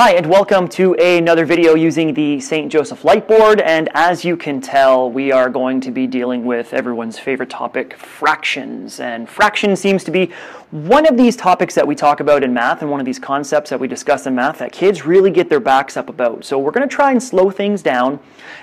Hi and welcome to another video using the St. Joseph Lightboard and as you can tell we are going to be dealing with everyone's favorite topic, fractions. And fraction seems to be one of these topics that we talk about in math and one of these concepts that we discuss in math that kids really get their backs up about. So we're going to try and slow things down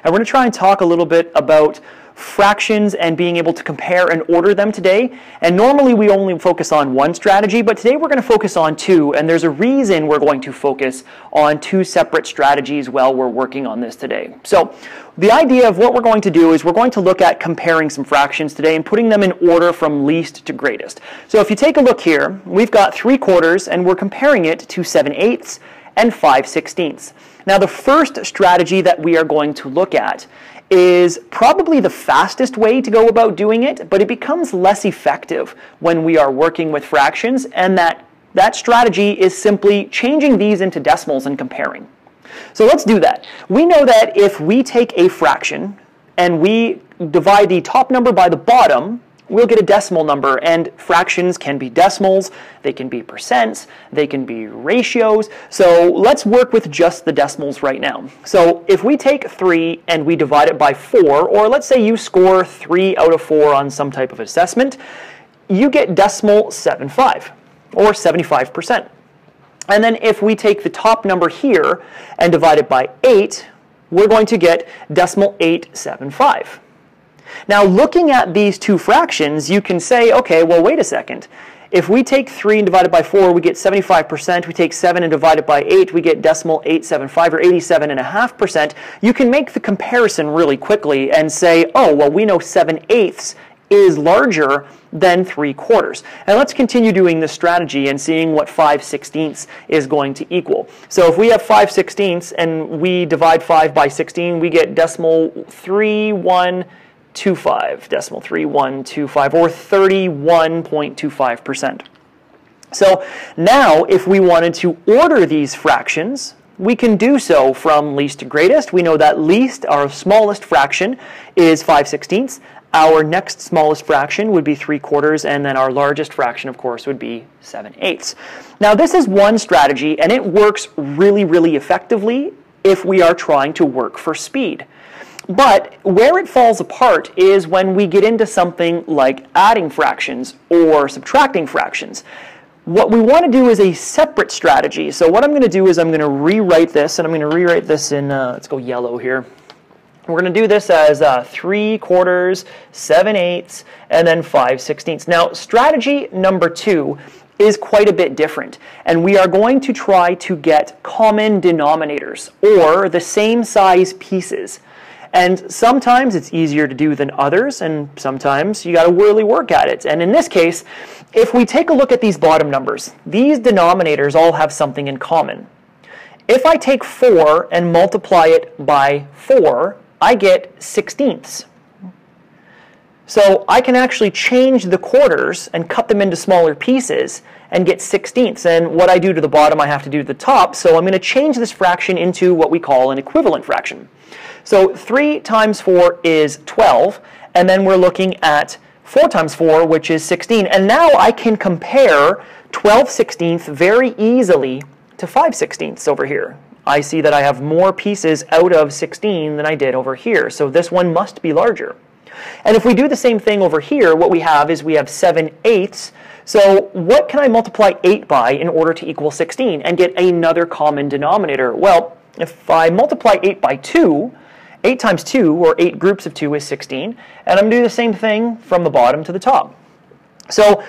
and we're going to try and talk a little bit about fractions and being able to compare and order them today. And normally we only focus on one strategy, but today we're going to focus on two. And there's a reason we're going to focus on two separate strategies while we're working on this today. So the idea of what we're going to do is we're going to look at comparing some fractions today and putting them in order from least to greatest. So if you take a look here, we've got 3 quarters and we're comparing it to 7 eighths and 5 sixteenths. Now the first strategy that we are going to look at is probably the fastest way to go about doing it, but it becomes less effective when we are working with fractions, and that, that strategy is simply changing these into decimals and comparing. So let's do that. We know that if we take a fraction and we divide the top number by the bottom, we'll get a decimal number. And fractions can be decimals, they can be percents, they can be ratios. So let's work with just the decimals right now. So if we take 3 and we divide it by 4, or let's say you score 3 out of 4 on some type of assessment, you get decimal 75, or 75%. And then if we take the top number here and divide it by 8, we're going to get decimal 875. Now, looking at these two fractions, you can say, okay, well, wait a second. If we take 3 and divide it by 4, we get 75%. We take 7 and divide it by 8, we get decimal 875 or 87.5%. You can make the comparison really quickly and say, oh, well, we know 7 eighths is larger than 3 quarters. And let's continue doing this strategy and seeing what 5 sixteenths is going to equal. So if we have 5 sixteenths and we divide 5 by 16, we get decimal 3, 1, 0.25, decimal 3125, or 31.25%. So now, if we wanted to order these fractions, we can do so from least to greatest. We know that least, our smallest fraction, is 5 sixteenths. Our next smallest fraction would be 3 quarters, and then our largest fraction, of course, would be 7 eighths. Now, this is one strategy, and it works really, really effectively if we are trying to work for speed. But where it falls apart is when we get into something like adding fractions or subtracting fractions. What we want to do is a separate strategy. So what I'm going to do is I'm going to rewrite this, and I'm going to rewrite this in, uh, let's go yellow here. We're going to do this as uh, 3 quarters, 7 eighths, and then 5 sixteenths. Now, strategy number two is quite a bit different. And we are going to try to get common denominators, or the same size pieces. And sometimes it's easier to do than others, and sometimes you got to really work at it. And in this case, if we take a look at these bottom numbers, these denominators all have something in common. If I take 4 and multiply it by 4, I get sixteenths. So I can actually change the quarters and cut them into smaller pieces and get sixteenths. And what I do to the bottom, I have to do to the top. So I'm going to change this fraction into what we call an equivalent fraction. So 3 times 4 is 12, and then we're looking at 4 times 4, which is 16. And now I can compare 12 sixteenths very easily to 5 sixteenths over here. I see that I have more pieces out of 16 than I did over here, so this one must be larger. And if we do the same thing over here, what we have is we have 7 eighths. So what can I multiply 8 by in order to equal 16 and get another common denominator? Well, if I multiply 8 by 2, 8 times 2, or 8 groups of 2, is 16. And I'm going to do the same thing from the bottom to the top. So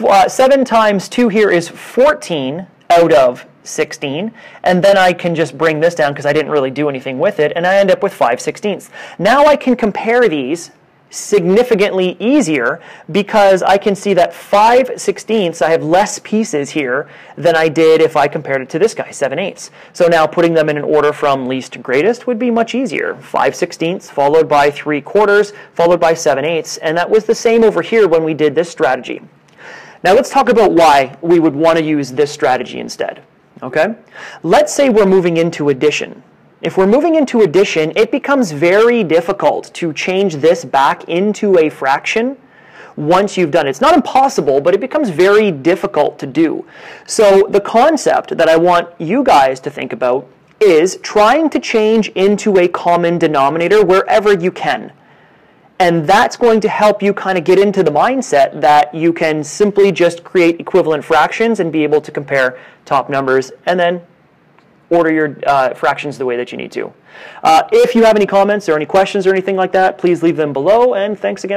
uh, 7 times 2 here is 14 out of 16. And then I can just bring this down because I didn't really do anything with it. And I end up with 5 sixteenths. Now I can compare these significantly easier because I can see that 5 sixteenths, I have less pieces here than I did if I compared it to this guy, 7 eighths. So now putting them in an order from least to greatest would be much easier. 5 sixteenths followed by 3 quarters followed by 7 eighths. And that was the same over here when we did this strategy. Now let's talk about why we would want to use this strategy instead. Okay? Let's say we're moving into addition. If we're moving into addition, it becomes very difficult to change this back into a fraction once you've done it. It's not impossible, but it becomes very difficult to do. So the concept that I want you guys to think about is trying to change into a common denominator wherever you can. And that's going to help you kind of get into the mindset that you can simply just create equivalent fractions and be able to compare top numbers and then order your uh, fractions the way that you need to. Uh, if you have any comments or any questions or anything like that, please leave them below. And thanks again.